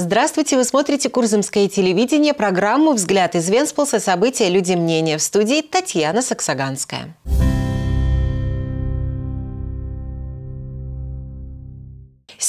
Здравствуйте, вы смотрите Курзымское телевидение, программу «Взгляд из Венспилса. События. Люди. Мнения». В студии Татьяна Саксаганская.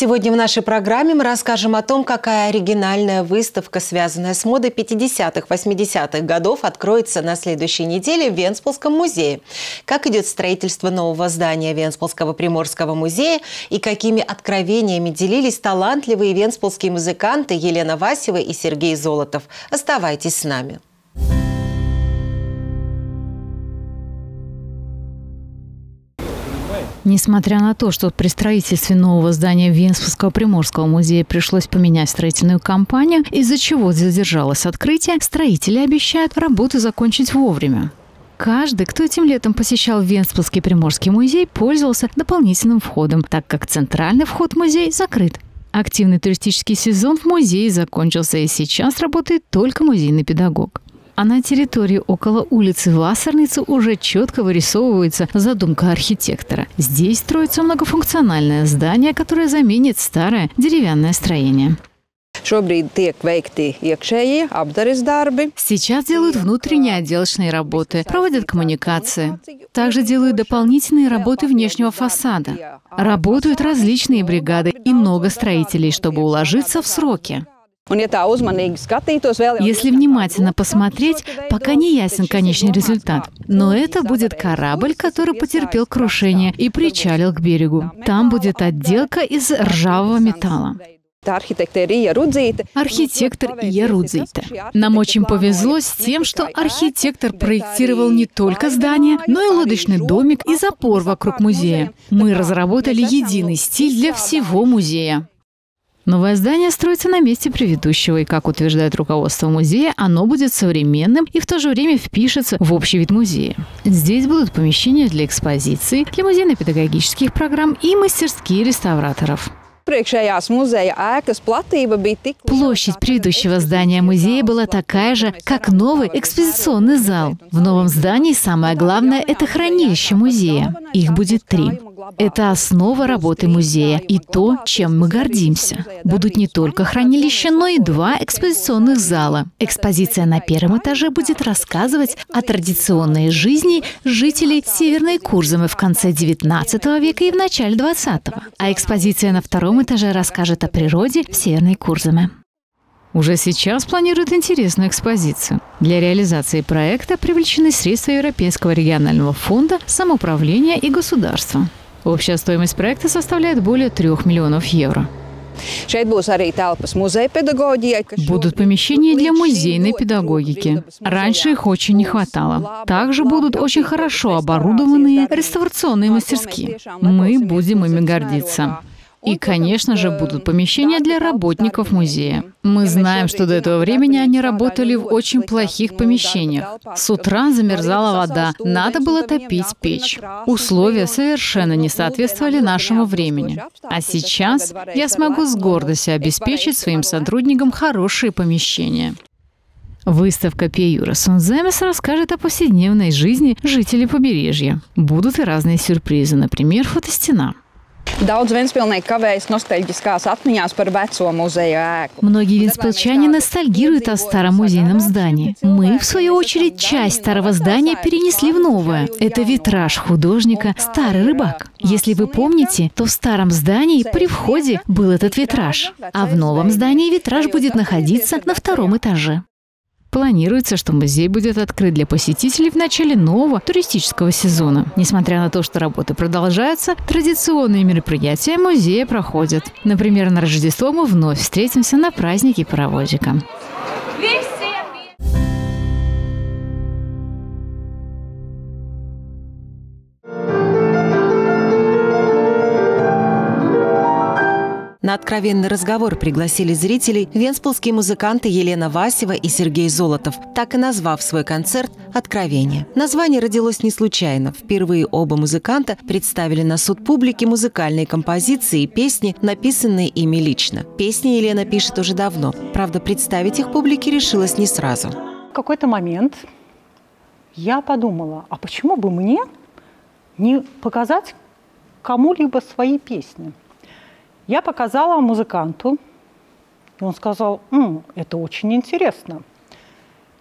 Сегодня в нашей программе мы расскажем о том, какая оригинальная выставка, связанная с модой 50-х, 80-х годов, откроется на следующей неделе в Венспилском музее. Как идет строительство нового здания Венспилского Приморского музея и какими откровениями делились талантливые венспилские музыканты Елена Васева и Сергей Золотов. Оставайтесь с нами. Несмотря на то, что при строительстве нового здания Венспасского Приморского музея пришлось поменять строительную компанию, из-за чего задержалось открытие, строители обещают работу закончить вовремя. Каждый, кто этим летом посещал Венспасский Приморский музей, пользовался дополнительным входом, так как центральный вход в музей закрыт. Активный туристический сезон в музее закончился, и сейчас работает только музейный педагог. А на территории около улицы Вассерницы уже четко вырисовывается задумка архитектора. Здесь строится многофункциональное здание, которое заменит старое деревянное строение. Сейчас делают внутренние отделочные работы, проводят коммуникации. Также делают дополнительные работы внешнего фасада. Работают различные бригады и много строителей, чтобы уложиться в сроки. Если внимательно посмотреть, пока не ясен конечный результат. Но это будет корабль, который потерпел крушение и причалил к берегу. Там будет отделка из ржавого металла. Архитектор Ия Рудзейта. Нам очень повезло с тем, что архитектор проектировал не только здание, но и лодочный домик и запор вокруг музея. Мы разработали единый стиль для всего музея. Новое здание строится на месте предыдущего, и, как утверждает руководство музея, оно будет современным и в то же время впишется в общий вид музея. Здесь будут помещения для экспозиций, для музейно-педагогических программ и мастерские реставраторов. Площадь предыдущего здания музея была такая же, как новый экспозиционный зал. В новом здании самое главное – это хранилище музея. Их будет три. Это основа работы музея и то, чем мы гордимся. Будут не только хранилища, но и два экспозиционных зала. Экспозиция на первом этаже будет рассказывать о традиционной жизни жителей Северной Курзамы в конце XIX века и в начале XX. А экспозиция на втором этаже расскажет о природе Северной Курзаме. Уже сейчас планируют интересную экспозицию. Для реализации проекта привлечены средства Европейского регионального фонда, самоуправления и государства. Общая стоимость проекта составляет более 3 миллионов евро. Будут помещения для музейной педагогики. Раньше их очень не хватало. Также будут очень хорошо оборудованные реставрационные мастерские. Мы будем ими гордиться. И, конечно же, будут помещения для работников музея. Мы знаем, что до этого времени они работали в очень плохих помещениях. С утра замерзала вода, надо было топить печь. Условия совершенно не соответствовали нашему времени. А сейчас я смогу с гордостью обеспечить своим сотрудникам хорошие помещения. Выставка Пьюра Сунземес расскажет о повседневной жизни жителей побережья. Будут и разные сюрпризы, например, фотостена. Daudz венспилnieki kavējas ностальгискās atmiņās par veco музею ēku. Многие венспилчане ностальгируют о старом музейном здании. Мы, в свою очередь, часть старого здания перенесли в новое. Это витраж художника «Старый рыбак». Если вы помните, то в старом здании при входе был этот витраж, а в новом здании витраж будет находиться на втором этаже. Планируется, что музей будет открыт для посетителей в начале нового туристического сезона. Несмотря на то, что работы продолжаются, традиционные мероприятия музея проходят. Например, на Рождество мы вновь встретимся на празднике паровозика. На откровенный разговор пригласили зрителей венспилские музыканты Елена Васева и Сергей Золотов, так и назвав свой концерт «Откровение». Название родилось не случайно. Впервые оба музыканта представили на суд публики музыкальные композиции и песни, написанные ими лично. Песни Елена пишет уже давно. Правда, представить их публике решилась не сразу. В какой-то момент я подумала, а почему бы мне не показать кому-либо свои песни? Я показала музыканту И он сказал, М, это очень интересно.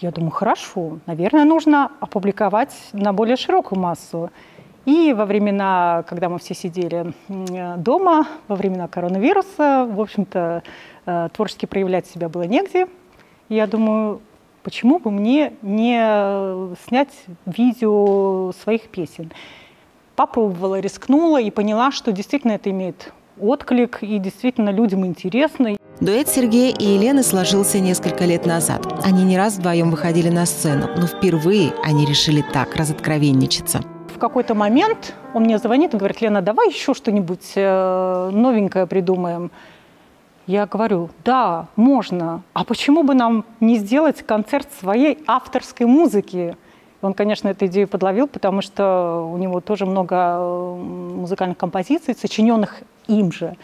Я думаю, хорошо, наверное, нужно опубликовать на более широкую массу. И во времена, когда мы все сидели дома, во времена коронавируса, в общем-то, э, творчески проявлять себя было негде. Я думаю, почему бы мне не снять видео своих песен? Попробовала, рискнула и поняла, что действительно это имеет отклик, и действительно людям интересно. Дуэт Сергея и Елены сложился несколько лет назад. Они не раз вдвоем выходили на сцену, но впервые они решили так разоткровенничаться. В какой-то момент он мне звонит и говорит, Лена, давай еще что-нибудь э, новенькое придумаем. Я говорю, да, можно. А почему бы нам не сделать концерт своей авторской музыки? Он, конечно, эту идею подловил, потому что у него тоже много э, музыкальных композиций, сочиненных им же.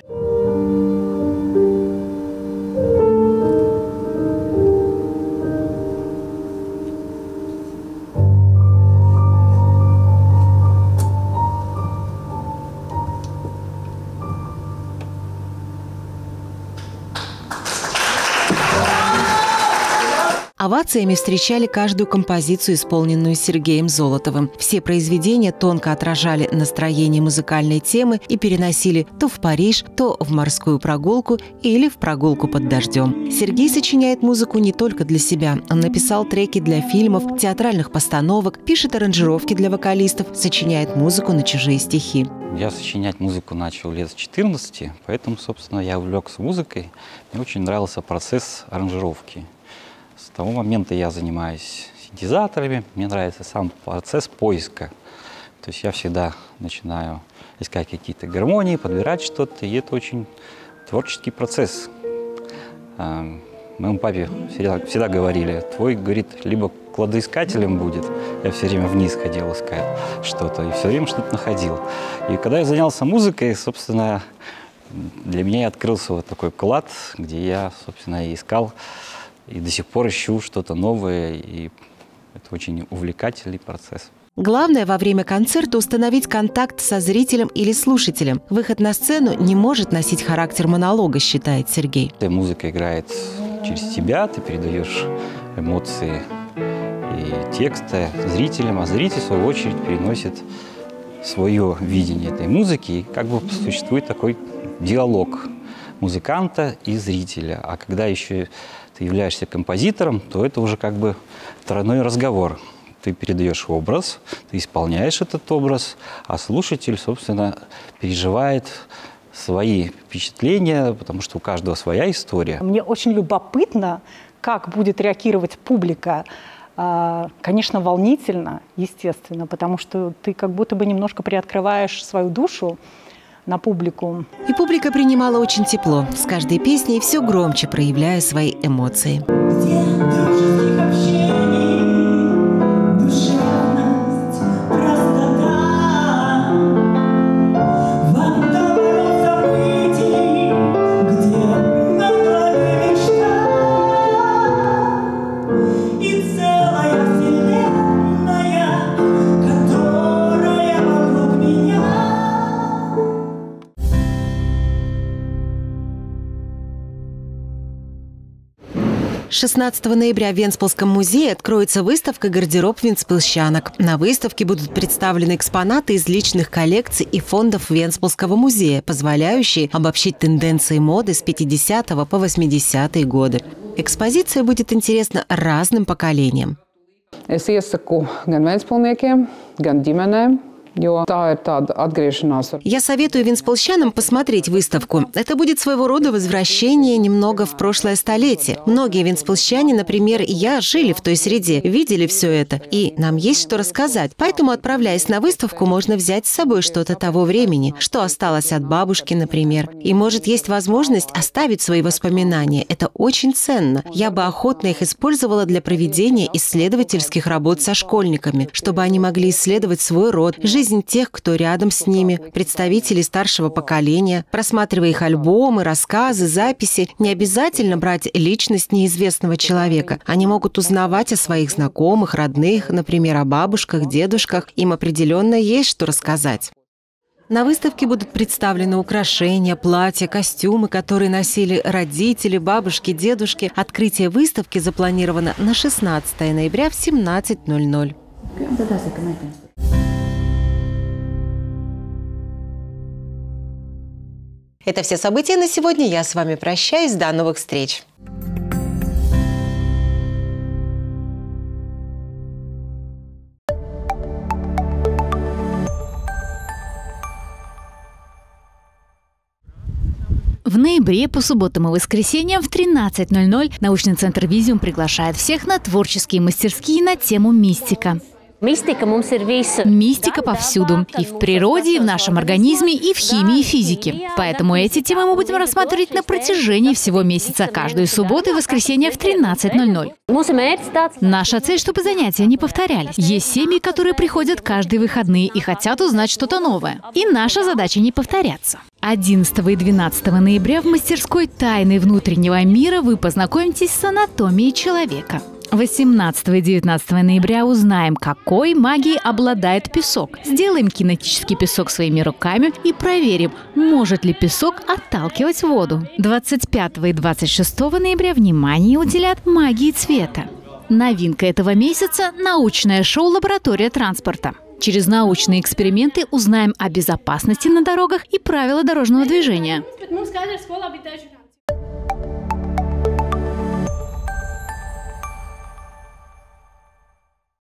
Овациями встречали каждую композицию, исполненную Сергеем Золотовым. Все произведения тонко отражали настроение музыкальной темы и переносили то в Париж, то в морскую прогулку или в прогулку под дождем. Сергей сочиняет музыку не только для себя. Он написал треки для фильмов, театральных постановок, пишет аранжировки для вокалистов, сочиняет музыку на чужие стихи. Я сочинять музыку начал лет с 14, поэтому, собственно, я увлекся музыкой. Мне очень нравился процесс аранжировки. С того момента я занимаюсь синтезаторами, мне нравится сам процесс поиска. То есть я всегда начинаю искать какие-то гармонии, подбирать что-то, и это очень творческий процесс. А, моему папе всегда, всегда говорили, твой, говорит, либо кладоискателем будет, я все время вниз ходил искать что-то, и все время что-то находил. И когда я занялся музыкой, собственно, для меня открылся вот такой клад, где я, собственно, искал и до сих пор ищу что-то новое, и это очень увлекательный процесс. Главное во время концерта установить контакт со зрителем или слушателем. Выход на сцену не может носить характер монолога, считает Сергей. Музыка играет через тебя, ты передаешь эмоции и тексты зрителям, а зритель, в свою очередь, переносит свое видение этой музыки, и как бы существует такой диалог музыканта и зрителя. А когда еще ты являешься композитором, то это уже как бы тройной разговор. Ты передаешь образ, ты исполняешь этот образ, а слушатель, собственно, переживает свои впечатления, потому что у каждого своя история. Мне очень любопытно, как будет реагировать публика. А, конечно, волнительно, естественно, потому что ты как будто бы немножко приоткрываешь свою душу, на публику. И публика принимала очень тепло, с каждой песней все громче проявляя свои эмоции. С 16 ноября в Венспилском музее откроется выставка «Гардероб венспилщанок». На выставке будут представлены экспонаты из личных коллекций и фондов Венспилского музея, позволяющие обобщить тенденции моды с 50 по 80-е годы. Экспозиция будет интересна разным поколениям. Es iesaku gan Vēnspilniekiem, gan я советую винсполщанам посмотреть выставку. Это будет своего рода возвращение немного в прошлое столетие. Многие винсполщане, например, я, жили в той среде, видели все это, и нам есть что рассказать. Поэтому, отправляясь на выставку, можно взять с собой что-то того времени, что осталось от бабушки, например. И, может, есть возможность оставить свои воспоминания. Это очень ценно. Я бы охотно их использовала для проведения исследовательских работ со школьниками, чтобы они могли исследовать свой род, жизнь жизнь тех, кто рядом с ними, представителей старшего поколения, просматривая их альбомы, рассказы, записи. Не обязательно брать личность неизвестного человека. Они могут узнавать о своих знакомых, родных, например, о бабушках, дедушках. Им определенно есть что рассказать. На выставке будут представлены украшения, платья, костюмы, которые носили родители, бабушки, дедушки. Открытие выставки запланировано на 16 ноября в 17.00. Это все события на сегодня. Я с вами прощаюсь. До новых встреч. В ноябре по субботам и воскресеньям в 13.00 научный центр «Визиум» приглашает всех на творческие мастерские на тему «Мистика». Мистика Мистика повсюду. И в природе, и в нашем организме, и в химии, и физике. Поэтому эти темы мы будем рассматривать на протяжении всего месяца, каждую субботу и воскресенье в 13.00. Наша цель, чтобы занятия не повторялись. Есть семьи, которые приходят каждые выходные и хотят узнать что-то новое. И наша задача не повторяться. 11 и 12 ноября в мастерской «Тайны внутреннего мира» вы познакомитесь с анатомией человека. 18 и 19 ноября узнаем, какой магией обладает песок. Сделаем кинетический песок своими руками и проверим, может ли песок отталкивать воду. 25 и 26 ноября внимание уделят магии цвета. Новинка этого месяца – научное шоу «Лаборатория транспорта». Через научные эксперименты узнаем о безопасности на дорогах и правила дорожного движения.